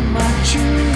my truth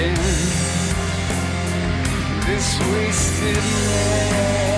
Scan this wasted land.